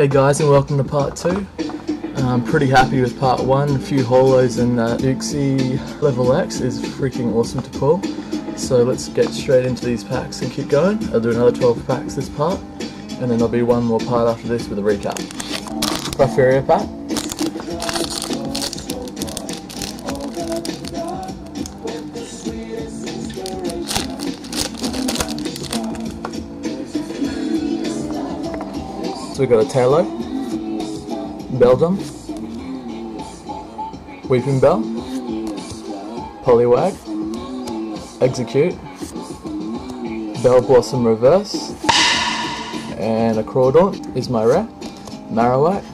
Hey guys and welcome to part 2. I'm pretty happy with part 1, a few holos and uh, Uxie level X is freaking awesome to pull. So let's get straight into these packs and keep going. I'll do another 12 packs this part and then there'll be one more part after this with a recap. Clefairy pack. So we've got a Taillow, Beldum, Weepinbell, Poliwag, Exeggcute, Bell Blossom Reverse, and a Crawdaunt is my rare, Marowak,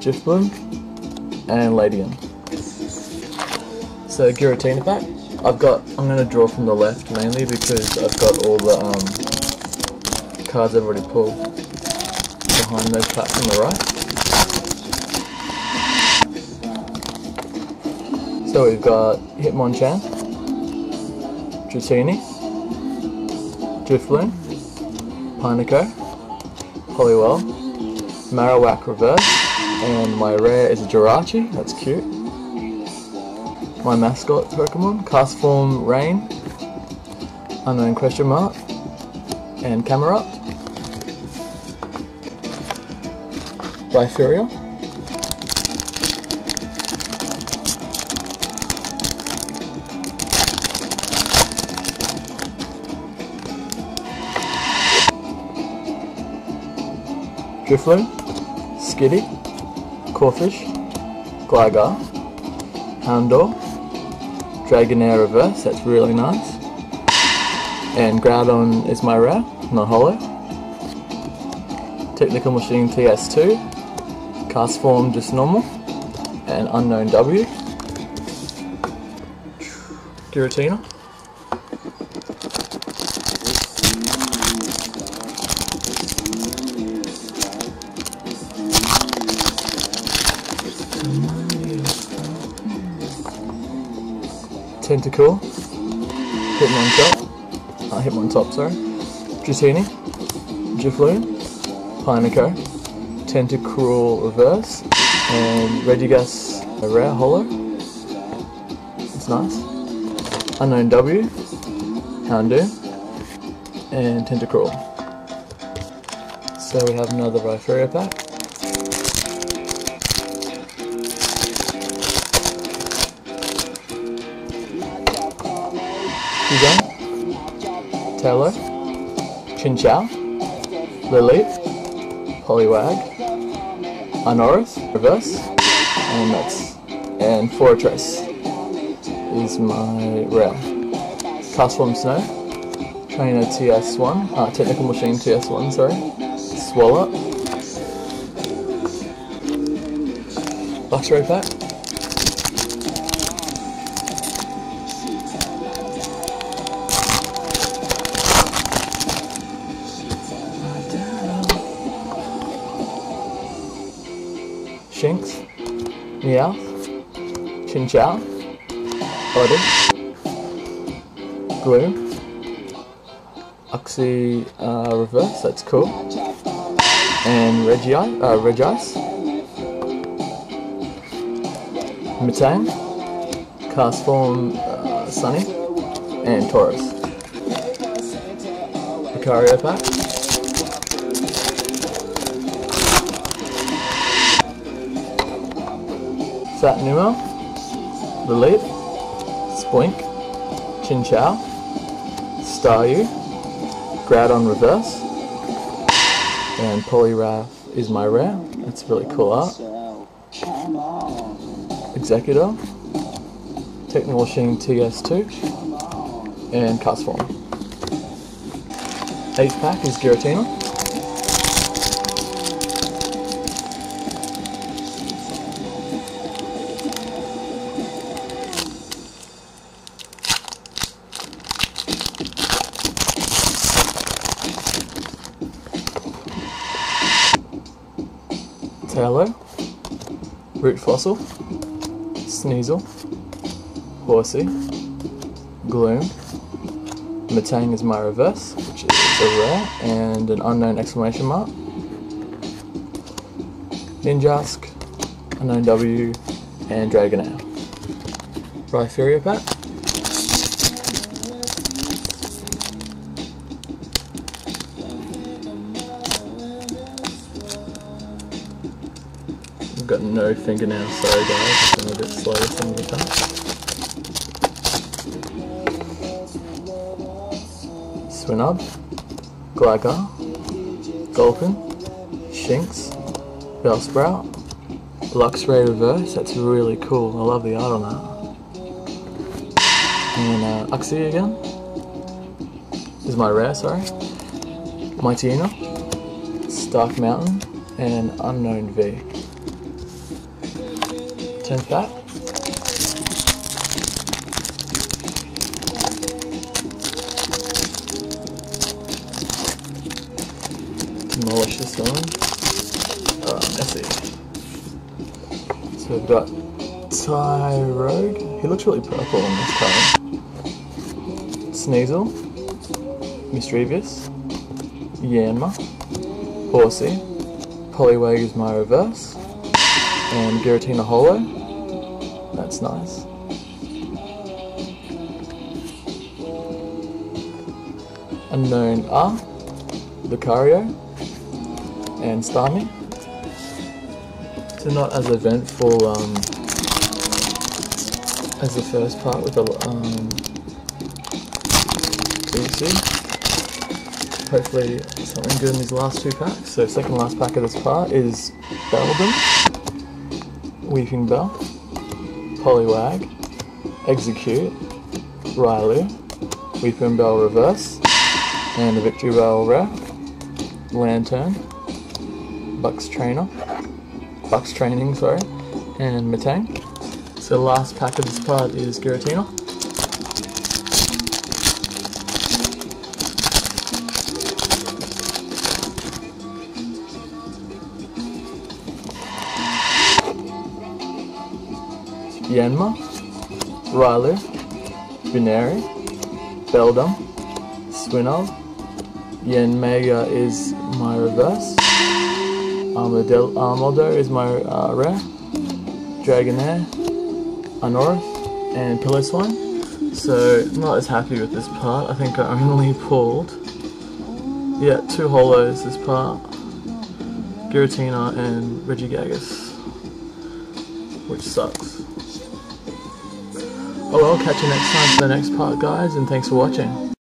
Gifbloom, and Ladian. So Giratina back. I've got, I'm going to draw from the left mainly because I've got all the um, cards I've already pulled behind those packs on the right. So we've got Hitmonchan, Dratini, Drifloon, Pineco, Poliwhirl, Marowak Reverse, and my rare is a Jirachi, that's cute. My mascot Pokemon, Castform Rain, Unknown Question Mark, and Camerupt. Byfuria. Drifloon, Skitty, Corphish, Gligar, Houndour, Dragonair Reverse, that's really nice. And Groudon is my rare, not holo. Technical Machine TS2, Castform just normal, and Unknown W. Giratina. Tentacool, Hitmontop, uh, top sorry, Dratini, Drifloon, Pineco, Tentacruel Reverse, and Regigigas a rare Hollow. It's nice. Unknown W, Houndoom, and Tentacruel. So we have another Rhyperior pack. Hugon, Taillow, Chinchou, Lilith, Poliwag, Anorith, Reverse, and that's and Forretress is my rare. Castform Snow, Trainer TS1, uh, Technical Machine TS1, sorry, Swalot, Luxury Pack, Meowth, Chinchou, Oddish, Gloom, Uxie uh, Reverse, that's cool, and Reggie, uh, Regice, Metang, Castform uh, Sunny, and Tauros. Lucario pack. Fat Nemo, Lilith, Spoink, Chinchou, Staryu, Groudon Reverse, and Poliwrath is my rare. That's really cool art. Exeggutor, Technical Machine TS2, and Castform. Eighth pack is Giratina. Taillow, Root Fossil, Sneasel, Horsea, Gloom, Metang is my reverse, which is a rare, and an unknown exclamation mark. Ninjask, Unknown W, and Dragonair. Rhyperior pack. Got no fingernails, sorry guys, I'm a bit slow with some of the packs. Swinub, Gligar, Gulpin, Shinx, Bellsprout, Luxray Reverse, that's really cool, I love the art on that. And uh, Uxie again, this is my rare, sorry. Mightyena, Stark Mountain, and Unknown V. 10th pack. Demolish this one. Uh, messy. So we've got Tyrogue. He looks really purple on this card. Sneasel. Misdreavus. Yanma. Horsea. Poliwag is my reverse. And Giratina Holo. That's nice. Unknown R. Lucario. And Starmie. So not as eventful um, as the first part with the um, BC hopefully something good in these last two packs. So second last pack of this part is Beldum, Weepinbell, Poliwag, Exeggcute, Riley, Weepinbell Reverse, and the Victreebel Rare, Lanturn, Bucks Trainer, Bucks Training, sorry, and Metang. So the last pack of this part is Giratina. Yanma, Riley, Binary, Beldum, Swinub, Yanmega is my reverse, Armaldo is my uh, rare, Dragonair, Anorith, and Piloswine. So, not as happy with this part. I think I only pulled, yeah, two holos this part, Giratina and Regigigas, which sucks. Well, catch you next time for the next part guys, and thanks for watching.